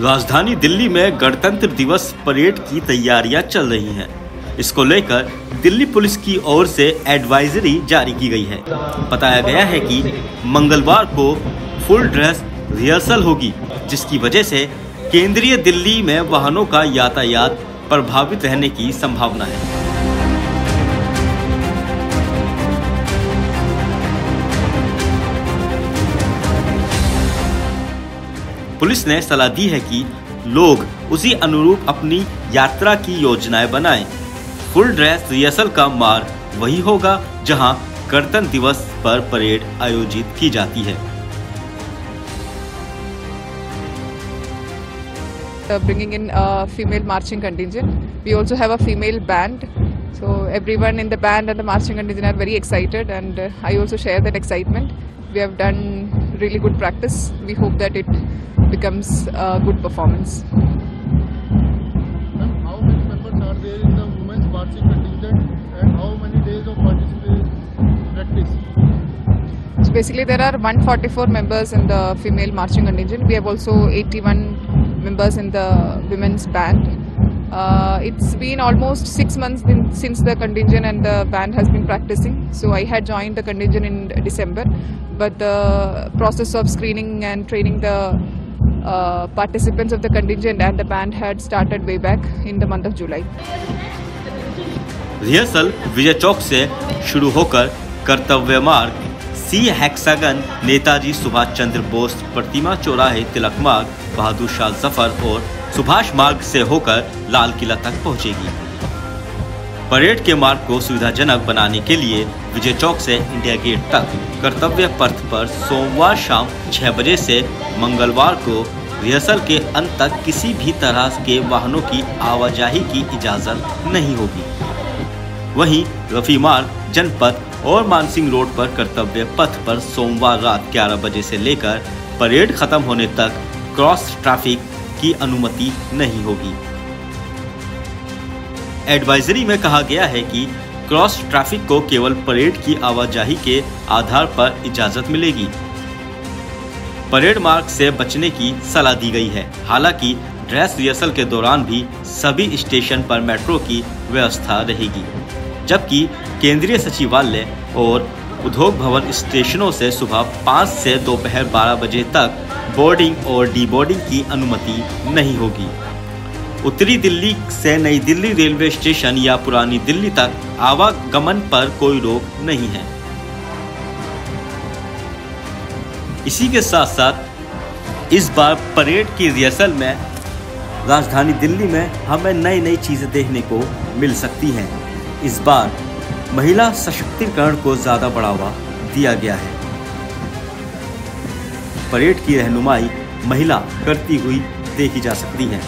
राजधानी दिल्ली में गणतंत्र दिवस परेड की तैयारियाँ चल रही हैं। इसको लेकर दिल्ली पुलिस की ओर से एडवाइजरी जारी की गई है। बताया गया है कि मंगलवार को फुल ड्रेस रिहर्सल होगी, जिसकी वजह से केंद्रीय दिल्ली में वाहनों का यातायात प्रभावित रहने की संभावना है। पुलिस ने सलाह दी है कि लोग उसी अनुरूप अपनी यात्रा की योजनाएँ बनाएँ। फुल ड्रेस रिहर्सल का मार्ग वही होगा जहाँ गणतंत्र दिवस पर परेड आयोजित की जाती है Uh, bringing in a female marching contingent. We also have a female band. So everyone in the band and the marching contingent are very excited and uh, I also share that excitement. We have done really good practice. We hope that it becomes a good performance. Ma'am, how many members are there in the women's marching contingent and how many days of participation practice? So basically there are 144 members in the female marching contingent. We have also 81 members in the women's band. Uh, it's been almost six months in, since the contingent and the band has been practicing. So I had joined the contingent in December, but the process of screening and training the uh, participants of the contingent and the band had started way back in the month of July. Rehearsal Vijay Chowk से शुरू होकर Kartavya Marg C hexagon Netaji Subhash Chandra Bose प्रतिमा चौराहे तिलक मार्ग बहादुर शाह जफर और सुभाष मार्ग से होकर लाल किला तक पहुंचेगी। परेड के मार्ग को सुविधाजनक बनाने के लिए विजय चौक से इंडिया गेट तक कर्तव्य पथ पर सोमवार शाम 6 बजे से मंगलवार को रिहर्सल के अंत तक किसी भी तरह के वाहनों की आवाजाही की इजाज़त नहीं होगी। वहीं रफी मार्ग, जनपद और मानसिंह रोड पर कर्तव्य पथ पर सोमवार रात 11 बजे से लेकर परेड खत्म होने तक क्रॉस ट्रैफ़िक की अनुमति नहीं होगी। एडवाइजरी में कहा गया है कि क्रॉस ट्रैफ़िक को केवल परेड की आवाजाही के आधार पर इजाज़त मिलेगी। परेड मार्ग से बचने की सलाह दी गई है। हालाँकि ड्रेस रिहर्सल के दौरान भी सभी स्टेशन पर मेट्रो की व्यवस्था रहेगी। जबकि केंद्रीय सचिवालय और उद्योग भवन स्टेशनों से सुबह पाँच से दोपहर बारह बजे तक बोर्डिंग और डीबोर्डिंग की अनुमति नहीं होगी। उत्तरी दिल्ली से नई दिल्ली रेलवे स्टेशन या पुरानी दिल्ली तक आवागमन पर कोई रोक नहीं है। इसी के साथ साथ, इस बार परेड की रिहर्सल में राजधानी दिल्ली में हमें नई नई चीज़ें देखने को मिल सकती हैं। इस बार महिला सशक्तिकरण को ज़्यादा बढ़ावा दिया गया है। परेड की रहनुमाई महिला करती हुई देखी जा सकती है।